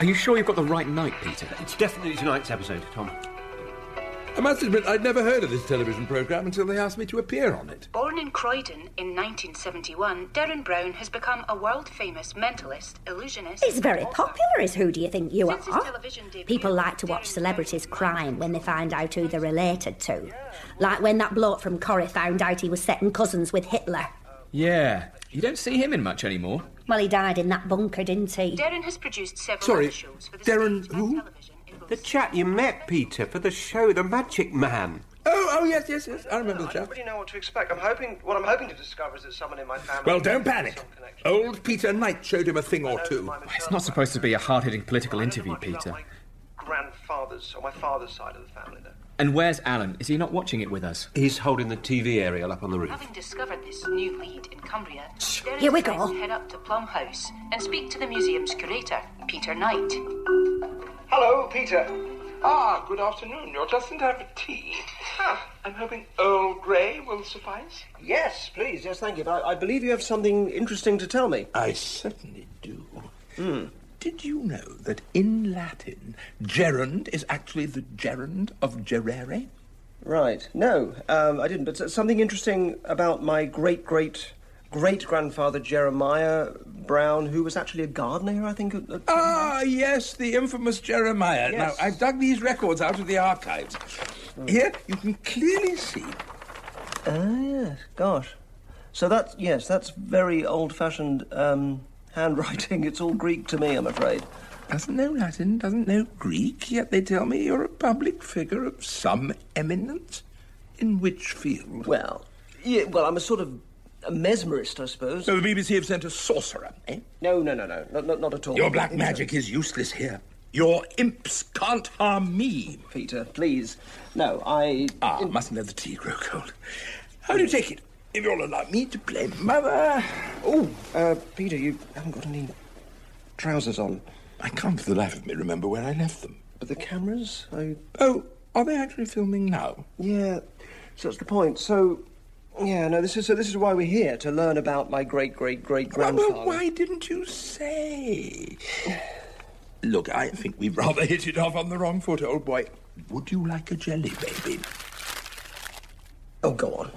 Are you sure you've got the right night, Peter? It's definitely tonight's episode, Tom. I must admit, I'd never heard of this television programme until they asked me to appear on it. Born in Croydon in 1971, Derren Brown has become a world famous mentalist, illusionist. He's very popular, is who do you think you Since his are? television debut, People like to watch celebrities crime when they find out who they're related to. Like when that bloke from Corrie found out he was second cousins with Hitler. Yeah. You don't see him in much anymore. Well, he died in that bunker, didn't he? Derren has produced several Sorry, shows for the Derren stage who? television in both The chap you met, Peter, for the show The Magic Man. Oh, oh, yes, yes, yes. I remember the I don't chap. really know what to expect. I'm hoping. What I'm hoping to discover is that someone in my family. Well, don't panic. Old Peter Knight showed him a thing or two. It's not supposed to be a hard-hitting political I know there interview, might be Peter. My grandfather's or my father's side of the family, though. And where's Alan? Is he not watching it with us? He's holding the TV aerial up on the roof. Having discovered this new lead in Cumbria, Derren Here we go. to head up to Plum House and speak to the museum's curator, Peter Knight. Hello, Peter. Ah, good afternoon. You're just in time for tea. Ah. I'm hoping Earl Grey will suffice. Yes, please. Yes, thank you. But I, I believe you have something interesting to tell me. I certainly do. Did you know that in Latin, gerund is actually the gerund of gerere? Right. No, um, I didn't. But something interesting about my great great great grandfather Jeremiah Brown, who was actually a gardener, I think. Ah, yes, the infamous Jeremiah. Yes. Now, I've dug these records out of the archives. Here, you can clearly see Ah, yes. Gosh. So that's yes, that's very old-fashioned um, handwriting. It's all Greek to me, I'm afraid. Doesn't know Latin, doesn't know Greek, yet they tell me you're a public figure of some eminence. In which field? Well, yeah, well, I'm a sort of a mesmerist, I suppose. So the BBC have sent a sorcerer, eh? No, no, no, no, not, not, not at all. Your black magic is useless here. Your imps can't harm me. Peter, please. No, I. Ah, mustn't let the tea grow cold. How do you take it? If you'll allow me to play mother. Oh, uh, Peter, you haven't got any trousers on. I can't for the life of me remember where I left them. But the cameras? I. Oh, are they actually filming now? Yeah, so that's the point. So. Yeah, no, this is so. This is why we're here to learn about my great great great Well, grandfather. well, why didn't you say? Look, I think we've rather hit it off on the wrong foot, old boy. Would you like a jelly baby? Oh, go on.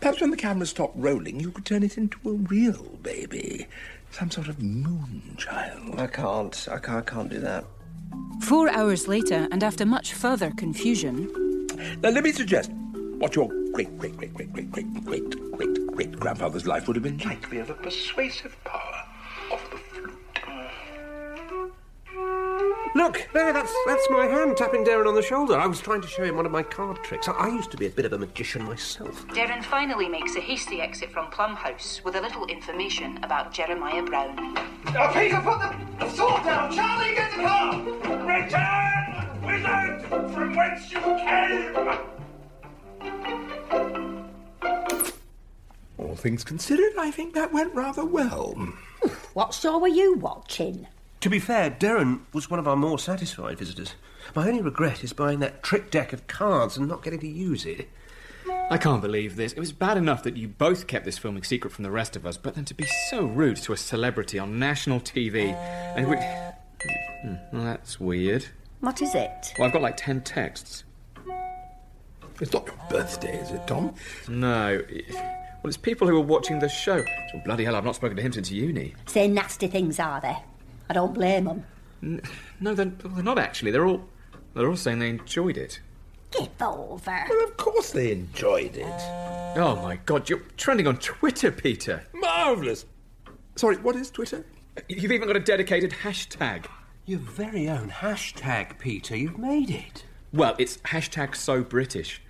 Perhaps when the camera stopped rolling, you could turn it into a real baby. Some sort of moon child. I can't. I can't. I can't do that. Four hours later, and after much further confusion, Now, let me suggest what your great, great, great, great, great, great, great, great, great grandfather's life would have been like. We have the persuasive power Look, there, that's, that's my hand tapping Derren on the shoulder. I was trying to show him one of my card tricks. I, I used to be a bit of a magician myself. Derren finally makes a hasty exit from Plum House with a little information about Jeremiah Brown. Now, Peter, put the, the sword down. Charlie, get the car. Return, wizard, from whence you came. All things considered, I think that went rather well. What show were you watching? To be fair, Derren was one of our more satisfied visitors. My only regret is buying that trick deck of cards and not getting to use it. I can't believe this. It was bad enough that you both kept this filming secret from the rest of us, but then to be so rude to a celebrity on national TV. And we. Hmm, well, that's weird. What is it? Well, I've got like ten texts. It's not your birthday, is it, Tom? No. Well, it's people who are watching the show. So, bloody hell, I've not spoken to him since uni. Say nasty things, are they? I don't blame them. No, they're, they're not actually. They're all. They're all saying they enjoyed it. Give over. Well, of course they enjoyed it. Oh my god, you're trending on Twitter, Peter. Marvellous. Sorry, what is Twitter? You've even got a dedicated hashtag. Your very own hashtag, Peter. You've made it. Well, it's hashtag so British.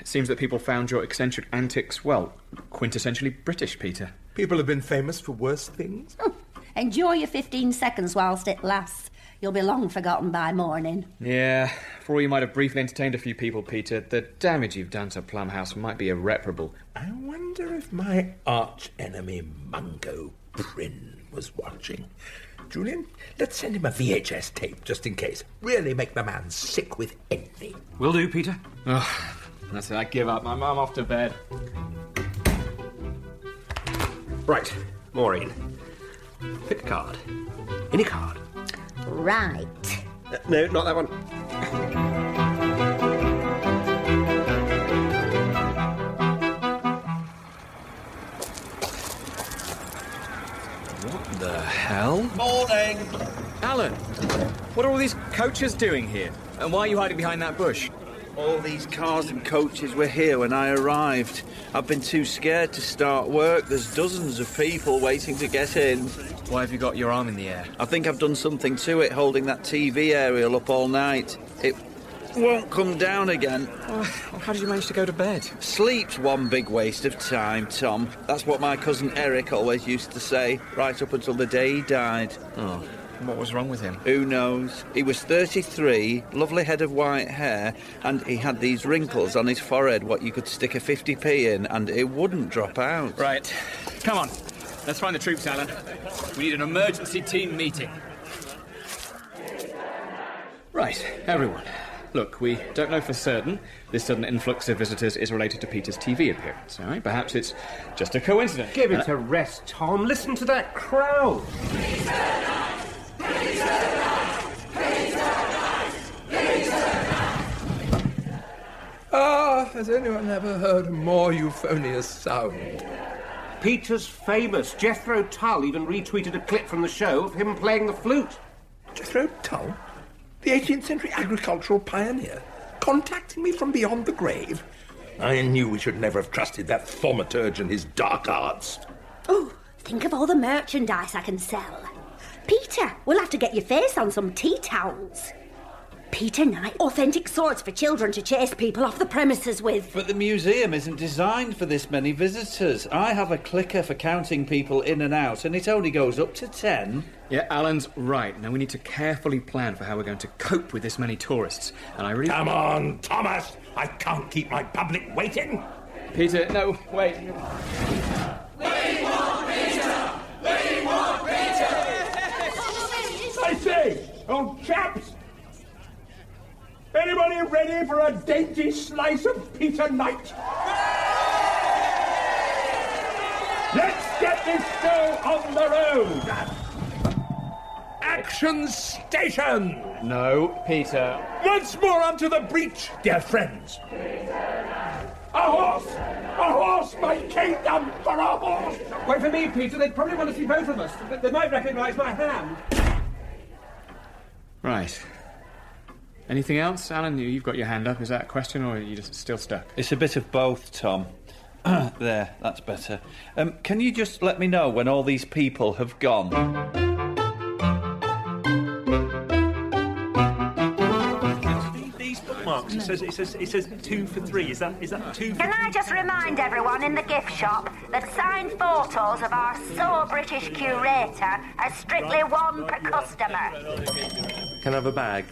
It seems that people found your eccentric antics, well, quintessentially British, Peter. People have been famous for worse things. Enjoy your 15 seconds whilst it lasts. You'll be long forgotten by morning. Yeah, for all you might have briefly entertained a few people, Peter, the damage you've done to Plum House might be irreparable. I wonder if my arch enemy Mungo Prynne was watching. Julian, let's send him a VHS tape just in case. Really make the man sick with envy. Will do, Peter. Ugh, that's it, I give up. I'm, I'm off to bed. Right, Maureen. Pick a card. Any card. Right. Uh, no, not that one. What the hell? Morning! Alan, what are all these coaches doing here? And why are you hiding behind that bush? All these cars and coaches were here when I arrived. I've been too scared to start work. There's dozens of people waiting to get in. Why have you got your arm in the air? I think I've done something to it, holding that TV aerial up all night. It won't come down again. Oh, how did you manage to go to bed? Sleep's one big waste of time, Tom. That's what my cousin Eric always used to say, right up until the day he died. Oh, what was wrong with him? Who knows? He was 33, lovely head of white hair, and he had these wrinkles on his forehead what you could stick a 50p in and it wouldn't drop out. Right. Come on. Let's find the troops, Alan. We need an emergency team meeting. Right, everyone. Look, we don't know for certain this sudden influx of visitors is related to Peter's TV appearance, all right? Perhaps it's just a coincidence. Give it Uh, a rest, Tom. Listen to that crowd. Has anyone ever heard a more euphonious sound? Peter's famous. Jethro Tull even retweeted a clip from the show of him playing the flute. Jethro Tull, the 18th century agricultural pioneer, contacting me from beyond the grave. I knew we should never have trusted that thaumaturge and his dark arts. Oh, think of all the merchandise I can sell. Peter, we'll have to get your face on some tea towels. Peter Knight, authentic swords for children to chase people off the premises with. But the museum isn't designed for this many visitors. I have a clicker for counting people in and out, and it only goes up to 10. Yeah, Alan's right. Now we need to carefully plan for how we're going to cope with this many tourists. And I really. Come on, Thomas! I can't keep my public waiting. Peter, no, wait. I say, old chaps! Anybody ready for a dainty slice of Peter Knight? Let's get this show on the road! Action station! No, Peter. Once more onto the breach, dear friends. A horse! A horse, my kingdom for a horse! Wait for me, Peter. They'd probably want to see both of us. They- They might recognise my hand. Right. Anything else, Alan? You- You've got your hand up. Is that a question, or are you just still stuck? It's a bit of both, Tom. there, that's better. Um, can you just let me know when all these people have gone? These bookmarks. It says it says it says two for three. Is that is that two for Can I just remind everyone in the gift shop that signed photos of our sore British curator are strictly one per customer? Can I have a bag?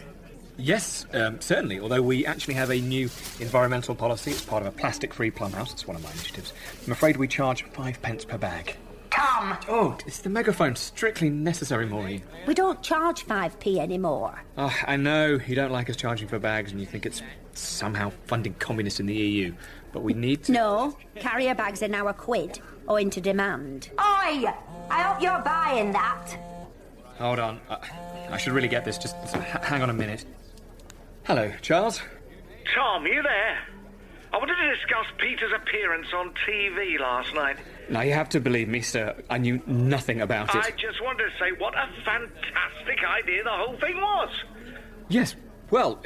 Yes, um, certainly. Although we actually have a new environmental policy. It's part of a plastic-free plum house. It's one of my initiatives. I'm afraid we charge five pence per bag. Tom, Oh, it's the megaphone. Strictly necessary, Maureen. we don't charge 5p anymore. Oh, I know you don't like us charging for bags, and you think it's somehow funding communists in the EU. But we need to. No, carrier bags are now a quid, owing into demand. Oi! I hope you're buying that. Hold on. I, I should really get this. Just h- hang on a minute. Hello, Charles. Tom, you there? I wanted to discuss Peter's appearance on TV last night. Now you have to believe me, sir. I knew nothing about it. I just wanted to say what a fantastic idea the whole thing was. Yes. Well,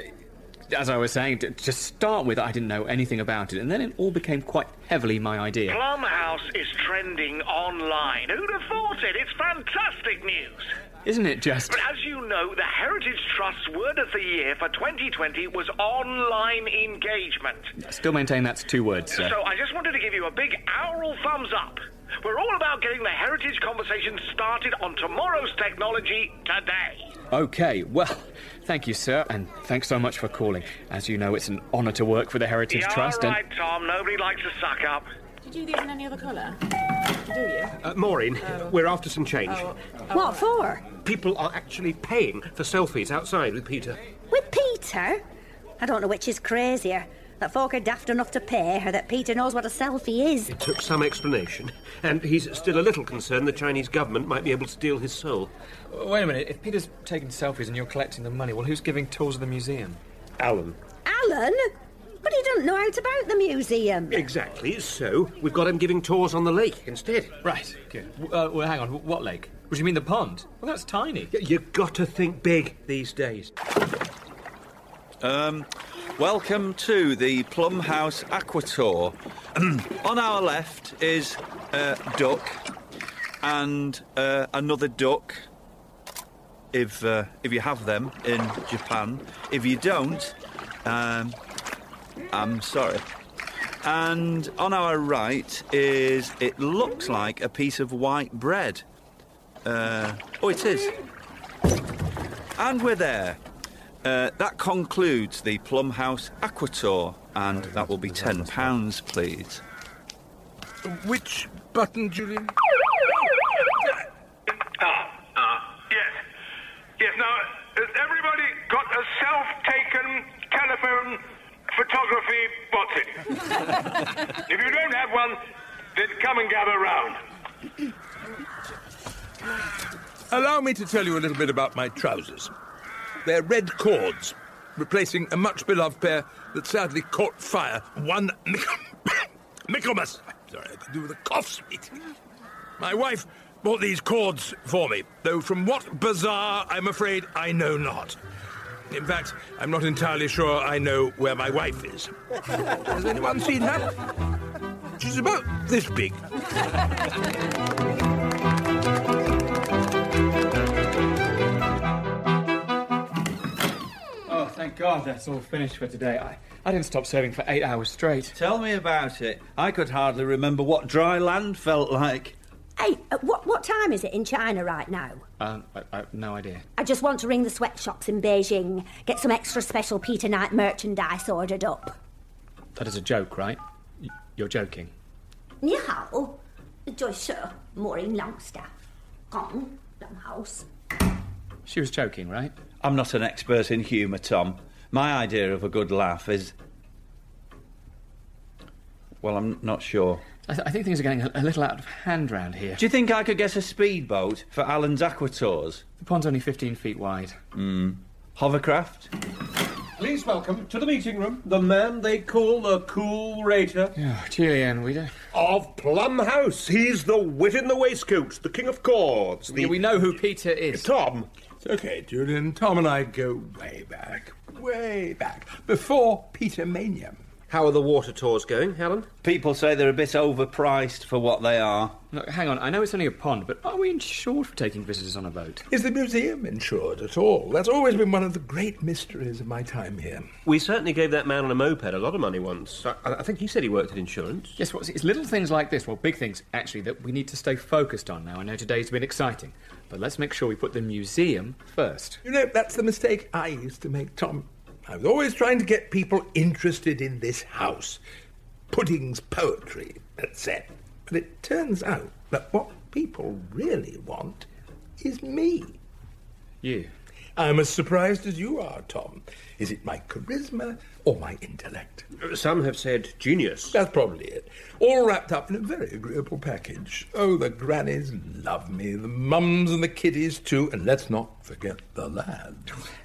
as I was saying, to, to start with, I didn't know anything about it, and then it all became quite heavily my idea. Plum House is trending online. Who'd have thought it? It's fantastic news. Isn't it just? But as you know, the Heritage Trust's word of the year for 2020 was online engagement. Still maintain that's two words, sir. So I just wanted to give you a big aural thumbs up. We're all about getting the heritage conversation started on tomorrow's technology today. Okay, well, thank you, sir, and thanks so much for calling. As you know, it's an honour to work for the Heritage You're Trust, right, Tom. Nobody likes to suck up. Did you do these in any other colour? Do you? Uh, Maureen, we're after some change. What for? People are actually paying for selfies outside with Peter. With Peter? I don't know which is crazier. That folk are daft enough to pay, or that Peter knows what a selfie is. It took some explanation, and he's still a little concerned the Chinese government might be able to steal his soul. Wait a minute. If Peter's taking selfies and you're collecting the money, well, who's giving tours of the museum? Alan. Alan? But he doesn't know out about the museum. Exactly, so we've got him giving tours on the lake instead. Right, good. Uh, well, hang on. What lake? What do you mean the pond? Well, that's tiny. You've got to think big these days. Um, welcome to the Plum House Aqua Tour. On our left is a duck and uh, another duck. If uh, if you have them in Japan, if you don't, um, I'm sorry. And on our right is it looks like a piece of white bread. Uh, oh, it is. And we're there. Uh, that concludes the Plum House Aqua Tour, and that will be ten pounds, please. Which button, Julian? Ah, ah, yes. Yes, now, has everybody got a self-taken telephone photography botty? if you don't have one, then come and gather round. Allow me to tell you a little bit about my trousers. They're red cords, replacing a much beloved pair that sadly caught fire one Mic- Michaelmas. Sorry, I could do with a cough sweet. My wife bought these cords for me, though from what bazaar I'm afraid I know not. In fact, I'm not entirely sure I know where my wife is. Has anyone seen her? She's about this big. thank God that's all finished for today. I, I didn't stop serving for eight hours straight. Tell me about it. I could hardly remember what dry land felt like. Hey, uh, what, what time is it in China right now? Um, I, I have no idea. I just want to ring the sweatshops in Beijing, get some extra special Peter Knight merchandise ordered up. That is a joke, right? Y- You're joking. 你好，就是莫林 Longstaff，讲 Longhouse。 She was joking, right? I'm not an expert in humour, Tom. My idea of a good laugh is. Well, I'm not sure. I, th- I think things are getting a, a little out of hand round here. Do you think I could get a speedboat for Alan's aqua tours? The pond's only 15 feet wide. Hmm. Hovercraft? Please welcome to the meeting room the man they call the Cool Rater. Oh, Julian, we don't. Of Plum House. He's the wit in the waistcoat, the king of cords. The... We know who Peter is. Tom. Okay, Julian. Tom and I go way back. Way back. Before Peter Mania. How are the water tours going, Helen? People say they're a bit overpriced for what they are. Look, hang on. I know it's only a pond, but are we insured for taking visitors on a boat? Is the museum insured at all? That's always been one of the great mysteries of my time here. We certainly gave that man on a moped a lot of money once. I, I think he said he worked at insurance. Yes, well, it's little things like this, well, big things, actually, that we need to stay focused on now. I know today's been exciting, but let's make sure we put the museum first. You know, that's the mistake I used to make, Tom. I was always trying to get people interested in this house. Pudding's poetry, etc. But it turns out that what people really want is me. You. I'm as surprised as you are, Tom. Is it my charisma or my intellect? Some have said genius. That's probably it. All wrapped up in a very agreeable package. Oh, the grannies love me, the mums and the kiddies too, and let's not forget the lad.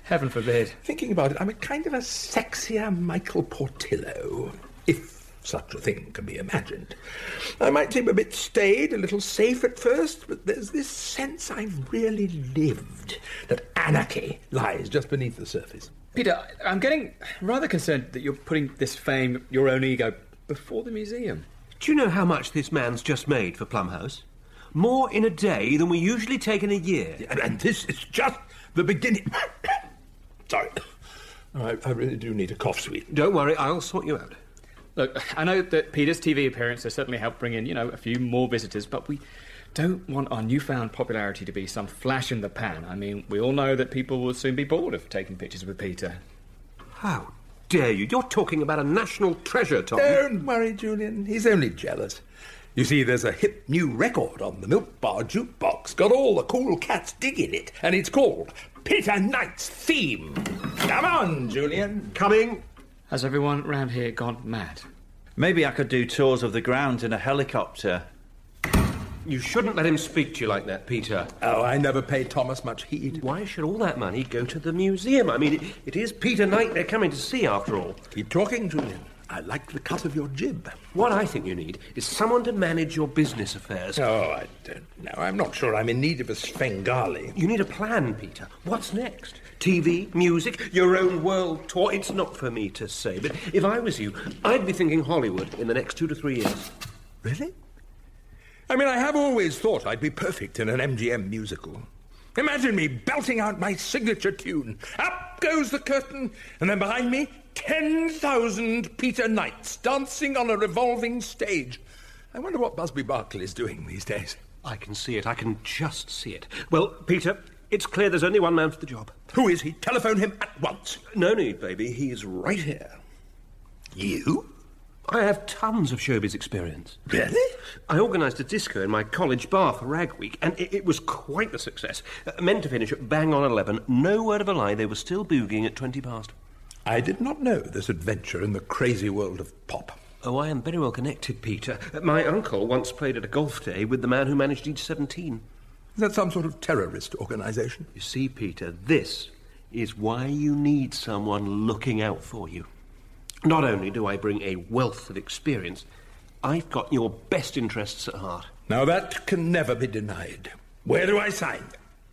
Heaven forbid. Thinking about it, I'm a kind of a sexier Michael Portillo, if such a thing can be imagined. I might seem a bit staid, a little safe at first, but there's this sense I've really lived, that anarchy lies just beneath the surface. Peter, I'm getting rather concerned that you're putting this fame, your own ego, before the museum. Do you know how much this man's just made for Plum House? More in a day than we usually take in a year. And, and this is just the beginning. Sorry. I, I really do need a cough sweet. Don't worry, I'll sort you out. Look, I know that Peter's TV appearance has certainly helped bring in, you know, a few more visitors, but we don't want our newfound popularity to be some flash in the pan. I mean, we all know that people will soon be bored of taking pictures with Peter. How dare you? You're talking about a national treasure, Tom. Don't worry, Julian. He's only jealous. You see, there's a hip new record on the Milk Bar jukebox. Got all the cool cats digging it, and it's called Peter Knight's Theme. Come on, Julian. Coming Has everyone round here gone mad? Maybe I could do tours of the grounds in a helicopter. You shouldn't let him speak to you like that, Peter. Oh, I never paid Thomas much heed. Why should all that money go to the museum? I mean, it, it is Peter Knight they're coming to see, after all. Keep talking, Julian. I like the cut of your jib. What I think you need is someone to manage your business affairs. Oh, I don't know. I'm not sure I'm in need of a Svengali. You need a plan, Peter. What's next? TV, music, your own world tour? It's not for me to say, but if I was you, I'd be thinking Hollywood in the next two to three years. Really? I mean, I have always thought I'd be perfect in an MGM musical. Imagine me belting out my signature tune. Up goes the curtain, and then behind me, 10,000 Peter Knights dancing on a revolving stage. I wonder what Busby Berkeley is doing these days. I can see it. I can just see it. Well, Peter, it's clear there's only one man for the job. Who is he? Telephone him at once. No need, baby. He's right here. You? I have tons of showbiz experience. Really? I organised a disco in my college bar for Rag Week, and it, it was quite a success. Uh, meant to finish at bang on 11. No word of a lie, they were still boogieing at 20 past. I did not know this adventure in the crazy world of pop. Oh, I am very well connected, Peter. Uh, My uncle once played at a golf day with the man who managed Heaven 17. Is that some sort of terrorist organisation? You see, Peter, this is why you need someone looking out for you. Not only do I bring a wealth of experience, I've got your best interests at heart. Now that can never be denied. Where do I sign?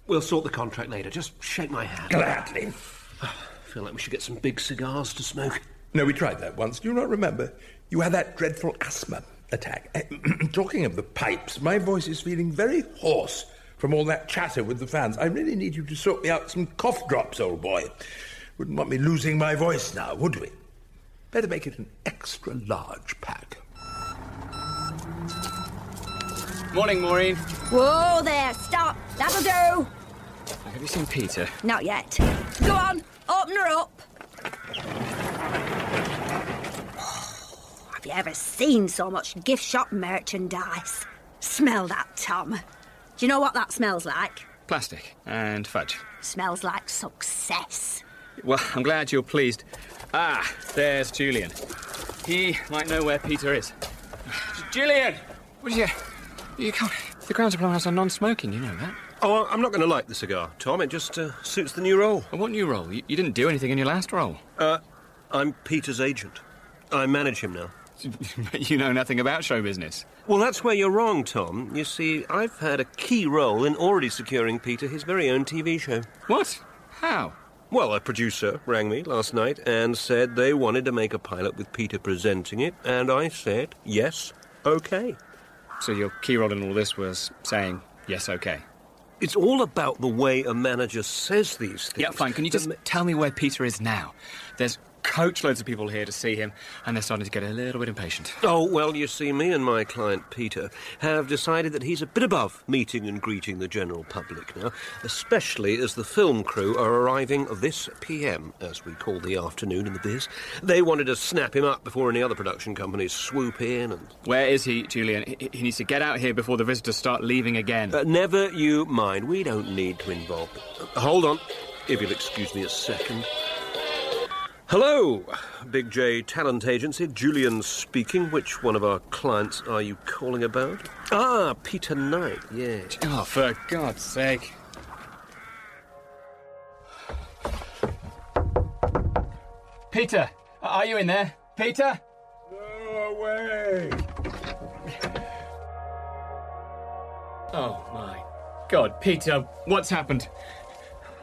We'll sort the contract later. Just shake my hand. Gladly. Ah, I feel like we should get some big cigars to smoke. No, we tried that once. Do you not remember? You had that dreadful asthma attack. Talking of the pipes, my voice is feeling very hoarse from all that chatter with the fans. I really need you to sort me out some cough drops, old boy. Wouldn't want me losing my voice now, would we? Better make it an extra large pack. Morning, Maureen. Whoa there, stop. That'll do. Have you seen Peter? Not yet. Go on, open her up. Oh, have you ever seen so much gift shop merchandise? Smell that, Tom. Do you know what that smells like? Plastic and fudge. Smells like success. Well, I'm glad you're pleased. Ah, there's Julian. He might know where Peter is. Julian! What are you. You can't. The grounds of Plum House are non smoking, you know that. Oh, I'm not going to like the cigar, Tom. It just uh, suits the new role. What new role? You, you didn't do anything in your last role. Uh, I'm Peter's agent. I manage him now. you know nothing about show business. Well, that's where you're wrong, Tom. You see, I've had a key role in already securing Peter his very own TV show. What? How? Well, a producer rang me last night and said they wanted to make a pilot with Peter presenting it, and I said, yes, okay. So your key role in all this was saying, yes, okay. It's all about the way a manager says these things. Yeah, fine. Can you just tell me where Peter is now? There's coachloads of people here to see him, and they're starting to get a little bit impatient. Oh, well, you see, me and my client Peter have decided that he's a bit above meeting and greeting the general public now, especially as the film crew are arriving this PM, as we call the afternoon in the biz. They wanted to snap him up before any other production companies swoop in and. Where is he, Julian? He, he needs to get out here before the visitors start leaving again. Uh, never you mind. We don't need to involve. Uh, hold on, if you'll excuse me a second. Hello, Big J Talent Agency. Julian speaking. Which one of our clients are you calling about? Ah, Peter Knight, yes. Oh, for God's sake. Peter, are you in there? Peter? No way. Oh, my God, Peter, what's happened?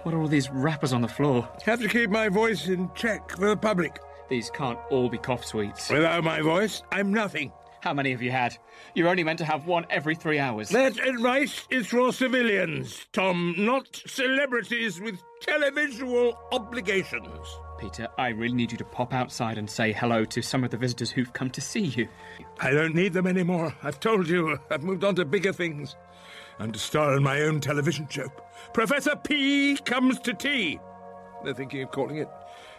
What are all these wrappers on the floor? Have to keep my voice in check for the public. These can't all be cough sweets. Without my voice, I'm nothing. How many have you had? You're only meant to have one every three hours. That advice is for civilians, Tom, not celebrities with televisual obligations. Peter, I really need you to pop outside and say hello to some of the visitors who've come to see you. I don't need them anymore. I've told you, I've moved on to bigger things. I'm to star in my own television show. Professor P comes to tea. They're thinking of calling it.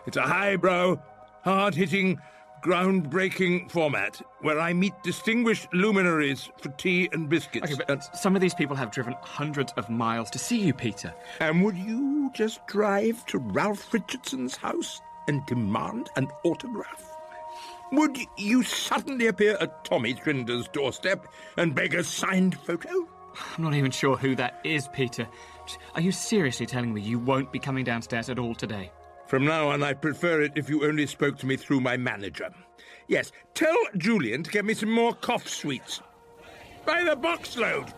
It's a highbrow, hard hitting, groundbreaking format where I meet distinguished luminaries for tea and biscuits. Okay, but some of these people have driven hundreds of miles to see you, Peter. And would you just drive to Ralph Richardson's house? and demand an autograph? Would you suddenly appear at Tommy Trinder's doorstep and beg a signed photo? I'm not even sure who that is, Peter. Are you seriously telling me you won't be coming downstairs at all today? From now on, I'd prefer it if you only spoke to me through my manager. Yes, tell Julian to get me some more cough sweets. By the box boxload.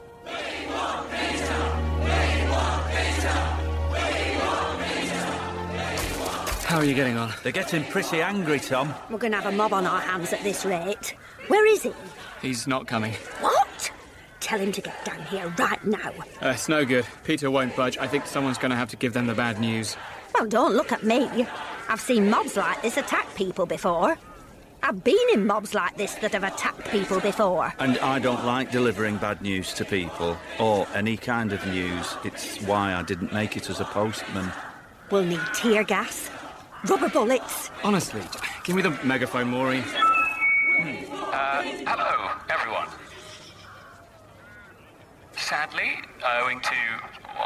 How are you getting on? They're getting pretty angry, Tom. We're going to have a mob on our hands at this rate. Where is he? He's not coming. What? Tell him to get down here right now. Uh, it's no good. Peter won't budge. I think someone's going to have to give them the bad news. Well, don't look at me. I've seen mobs like this attack people before. I've been in mobs like this that have attacked people before. And I don't like delivering bad news to people, or any kind of news. It's why I didn't make it as a postman. We'll need tear gas, rubber bullets. Honestly, give me the megaphone, Maureen. Uh, hello, everyone. Sadly, owing to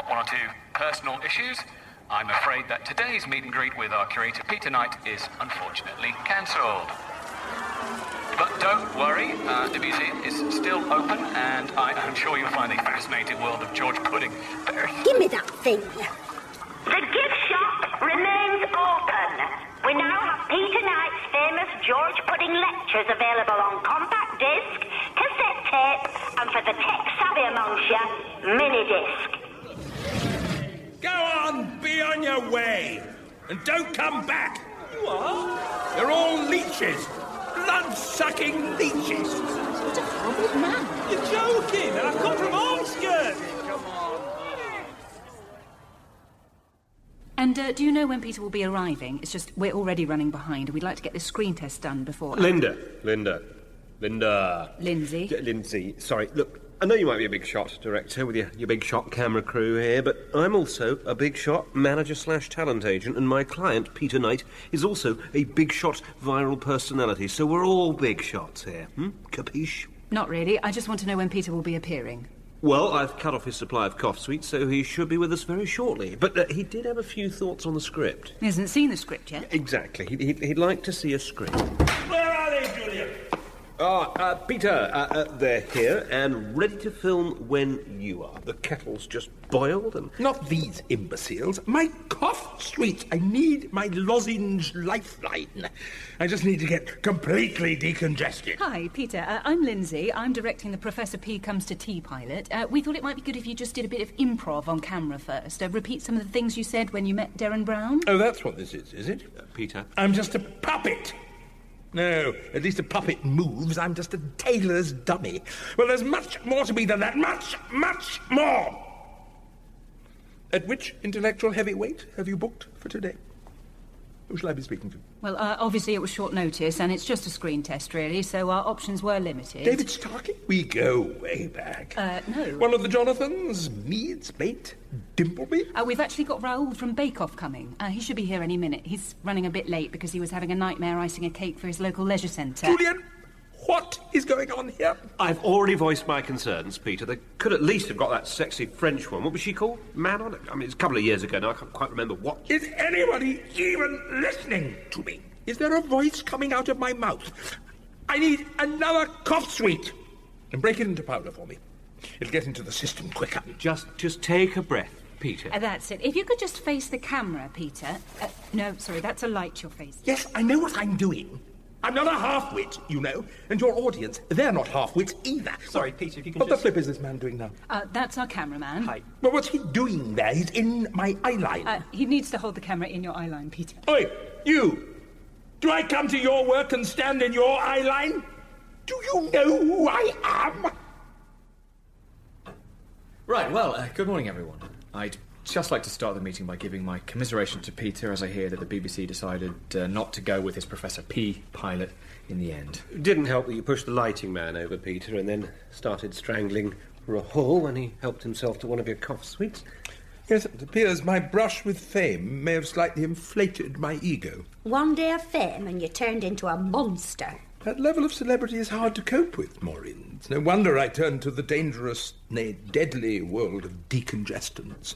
one or two personal issues, I'm afraid that today's meet and greet with our curator Peter Knight is unfortunately cancelled. But don't worry, uh, the museum is still open, and I am sure you'll find the fascinating world of George Pudding very. Give me that thing. The gift shop remains open. We now have Peter Knight's famous George Pudding lectures available on compact disc, cassette tape, and for the tech savvy amongst you, mini disc. Go on, be on your way. And don't come back. You are? They're all leeches. Blood sucking leeches. What a horrible man. You're joking, and I've come from Ormskirk. And uh, do you know when Peter will be arriving? It's just we're already running behind, we'd like to get this screen test done before. Linda, Linda, Linda. Lindsay. D- Lindsay, sorry. Look, I know you might be a big shot director with your, your big shot camera crew here, but I'm also a big shot manager slash talent agent, and my client, Peter Knight, is also a big shot viral personality, so we're all big shots here. Hmm? Capiche? Not really. I just want to know when Peter will be appearing. Well, I've cut off his supply of cough sweets, so he should be with us very shortly. But uh, he did have a few thoughts on the script. He hasn't seen the script yet. Exactly. He'd, he'd, he'd like to see a script. Where are they, Julian? Ah, uh, Peter, uh, uh, they're here and ready to film when you are. The kettle's just boiled and. Not these imbeciles. My cough sweets. I need my lozenge lifeline. I just need to get completely decongested. Hi, Peter. Uh, I'm Lindsay. I'm directing the Professor P Comes to Tea pilot. Uh, we thought it might be good if you just did a bit of improv on camera first. Uh, repeat some of the things you said when you met Derren Brown. Oh, that's what this is, is it? Peter. I'm just a puppet. No, at least a puppet moves. I'm just a tailor's dummy. Well, there's much more to me than that. Much, much more. At which intellectual heavyweight have you booked for today? Who shall I be speaking to? Well, uh, obviously it was short notice, and it's just a screen test, really, so our options were limited. David Starkey? We go way back. Uh, no. One of the Jonathans? Meades, Bate, Dimbleby? Uh, we've actually got Rahul from Bake Off coming. Uh, he should be here any minute. He's running a bit late because he was having a nightmare icing a cake for his local leisure centre. Julian, what is going on here? I've already voiced my concerns, Peter. They could at least have got that sexy French one. What was she called? Manon? I mean, it's a couple of years ago now. I can't quite remember what. Is anybody even listening to me? Is there a voice coming out of my mouth? I need another cough sweet. And break it into powder for me. It'll get into the system quicker. Just, just take a breath, Peter. Uh, that's it. If you could just face the camera, Peter. Uh, no, sorry, that's a light you're facing. Yes, I know what I'm doing. I'm not a half-wit, you know. And your audience, they're not half-wits either. Sorry, Peter, if you can What just... the flip is this man doing now? Uh, that's our cameraman. Hi. Well, what's he doing there? He's in my eyeline. Uh, he needs to hold the camera in your eye line, Peter. Oi, you! Do I come to your work and stand in your eyeline? Do you know who I am? Right, well, uh, good morning, everyone. I'd just like to start the meeting by giving my commiseration to Peter as I hear that the BBC decided uh, not to go with his Professor P pilot in the end. It didn't help that you pushed the lighting man over, Peter, and then started strangling Rahul when he helped himself to one of your cough sweets. Yes, it appears my brush with fame may have slightly inflated my ego. One day of fame and you turned into a monster. That level of celebrity is hard to cope with, Maureen. It's no wonder I turned to the dangerous, nay, deadly world of decongestants.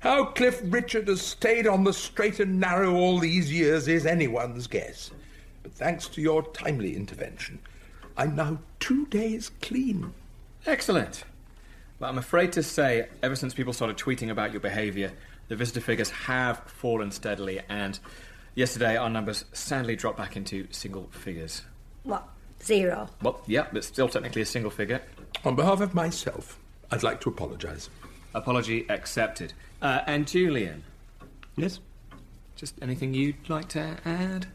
How Cliff Richard has stayed on the straight and narrow all these years is anyone's guess. But thanks to your timely intervention, I'm now two days clean. Excellent. Well, I'm afraid to say, ever since people started tweeting about your behaviour, the visitor figures have fallen steadily, and yesterday our numbers sadly dropped back into single figures. What? Zero. Well, yeah, but still technically a single figure. On behalf of myself, I'd like to apologise. Apology accepted. Uh, and Julian? Yes? Just anything you'd like to add?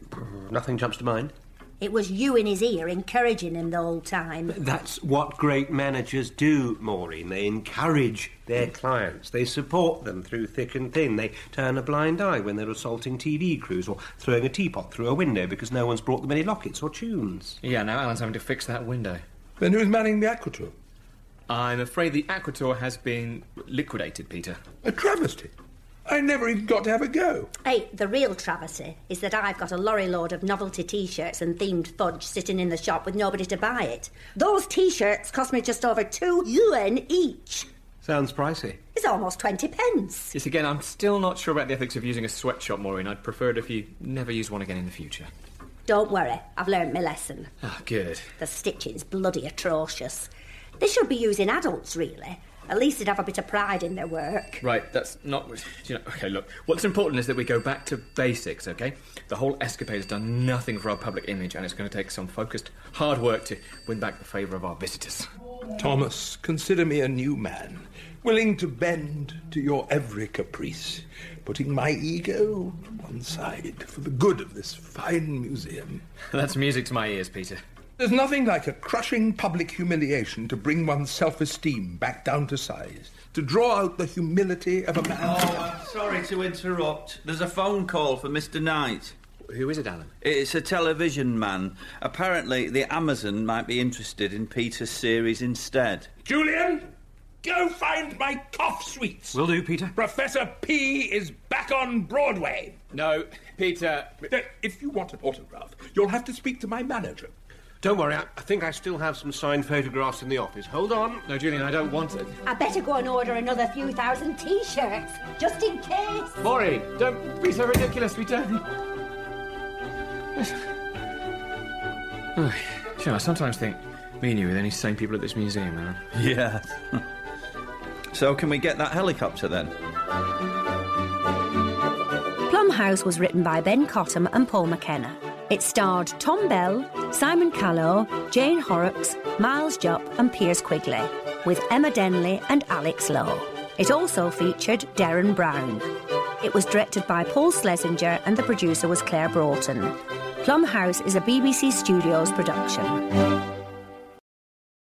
Nothing jumps to mind. It was you in his ear encouraging him the whole time. That's what great managers do, Maureen. They encourage their clients. They support them through thick and thin. They turn a blind eye when they're assaulting TV crews or throwing a teapot through a window because no one's brought them any lockets or tunes. Yeah, now Alan's having to fix that window. Then who's manning the Aquatour? I'm afraid the Aquatour has been liquidated, Peter. A travesty. I never even got to have a go. Hey, the real travesty is that I've got a lorry load of novelty T-shirts and themed fudge sitting in the shop with nobody to buy it. Those T-shirts cost me just over two yuan each. Sounds pricey. It's almost twenty pence. Yes, again, I'm still not sure about the ethics of using a sweatshop, Maureen. I'd prefer it if you never use one again in the future. Don't worry, I've learnt my lesson. Ah, good. The stitching's bloody atrocious. They should be using adults, really. At least they'd have a bit of pride in their work. Right, that's not. You know, okay, look. What's important is that we go back to basics, okay? The whole escapade has done nothing for our public image, and it's going to take some focused, hard work to win back the favour of our visitors. Thomas, consider me a new man, willing to bend to your every caprice, putting my ego to one side for the good of this fine museum. That's music to my ears, Peter. There's nothing like a crushing public humiliation to bring one's self esteem back down to size, to draw out the humility of a man. Oh, I'm sorry to interrupt. There's a phone call for Mr. Knight. Who is it, Alan? It's a television man. Apparently, the Amazon might be interested in Peter's series instead. Julian, go find my cough sweets. Will do, Peter. Professor P is back on Broadway. No, Peter. If you want an autograph, you'll have to speak to my manager. Don't worry, I, I think I still have some signed photographs in the office. Hold on. No, Julian, I don't want it. I better go and order another few thousand T-shirts, just in case. Maureen, don't be so ridiculous, Peter. Oh, you know, I sometimes think me and you are the only sane people at this museum, man. Yeah. so, can we get that helicopter then? Plum House was written by Ben Cottam and Paul McKenna. It starred Tom Bell, Simon Callow, Jane Horrocks, Miles Jupp, and Piers Quigley, with Emma Denley and Alex Lowe. It also featured Derren Brown. It was directed by Paul Schlesinger, and the producer was Claire Broughton. Plum House is a BBC Studios production.